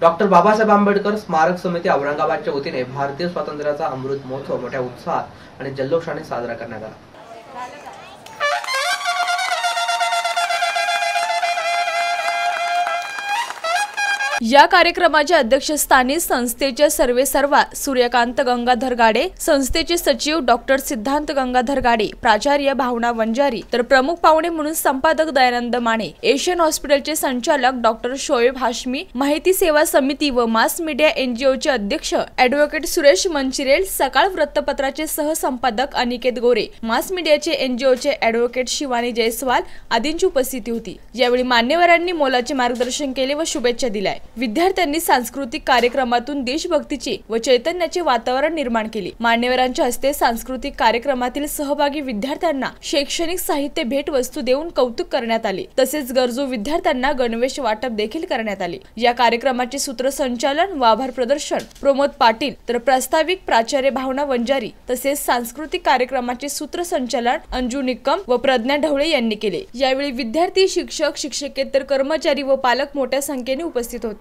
Doctor Babasaheb Ambedkar स्मारक समिती औरंगाबादच्या वतीने भारतीय स्वातंत्र्याचा अमृत महोत्सव मोठ्या उत्साहात आणि जल्लोषाने साजरा करण्यात आला. या कार्यक्रमाच्या अध्यक्षस्थानी संस्थेचे सर्वेसर्वा सूर्यकांत गंगाधर गाडे संस्थेचे सचिव डॉक्टर सिद्धांत गंगाधर गाडे प्राचार्य भावना वंजारी तर प्रमुख पाहुणे म्हणून संपादक दयानंद माने एशियन हॉस्पिटलचे संचालक डॉक्टर शोएब हाशमी माहिती सेवा समिती व मास मीडिया एनजीओचे अध्यक्ष अॅडव्होकेट सुरेश मंचिरेल सकाळ वृत्तपत्राचे सहसंपादक अनिकेत गोरे मास मीडियाचे एनजीओचे अॅडव्होकेट शिवानी जयस्वाल आदींची उपस्थिती होती. यावेळी मान्यवरांनी मोलाचे मार्गदर्शन केले व शुभेच्छा दिल्या विद्यार्थ्यांनी सांस्कृतिक कार्यक्रमातून देशभक्तीचे व चैतन्याचे वातावरण निर्माण केले. मान्यवरांच्या हस्ते सांस्कृतिक कार्यक्रमातील सहभागी विद्यार्थ्यांना शैक्षणिक साहित्य भेट वस्तू देऊन कौतुक करण्यात आले. तसेच गरजू विद्यार्थ्यांना गणवेश वाटप देखील करण्यात आले. या कार्यक्रमाचे सूत्रसंचालन व आभार प्रदर्शन प्रमोद पाटील तर प्रास्ताविक प्राचार्य भावना वंजारी तसेच सांस्कृतिक कार्यक्रमाचे सूत्रसंचालन अंजू निकम व प्रज्ञा ढवळे यांनी केले. यावेळी विद्यार्थी शिक्षक शिक्षकेतर कर्मचारी व पालक मोठ्या संख्येने उपस्थित होते.